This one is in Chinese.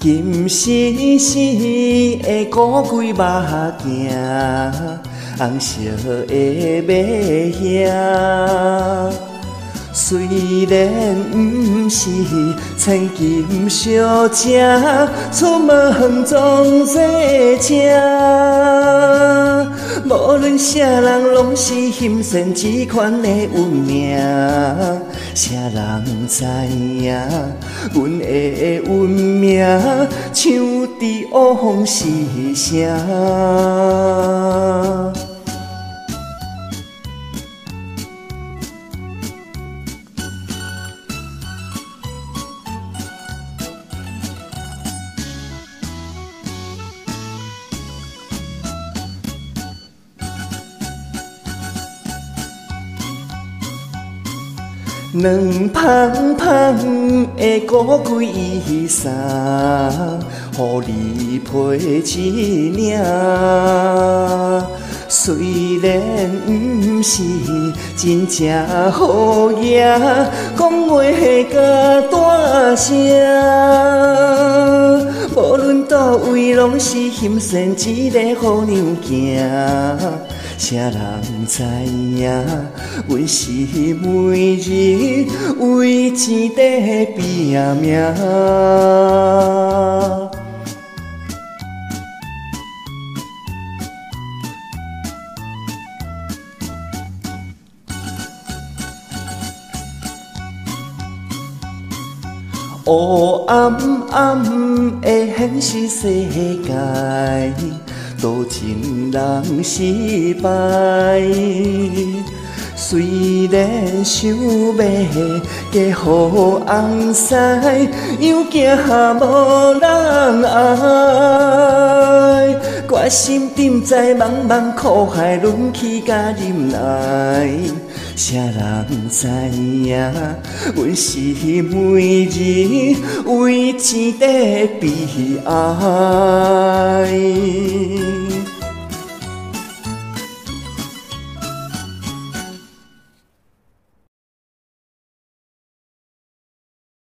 金星星的古鬼目镜，红色的马靴。虽然不是千金小姐，出门总坐车。无论啥人，拢是心善志款的运命。啥人知影，阮的运命像伫乌风四声。两蓬蓬的古贵衣裳，予你披一领。虽然不是真正好爷，讲话甲大声。无论倒位，拢是心善一个好娘行。谁人知影？阮是每日为钱在拼命。黑暗暗的现实世界。多情人失败，虽然想要嫁予红婿，又惊无人爱。心沉在茫茫苦海，忍气甲忍耐。谁人知影？阮是每日为钱在悲哀。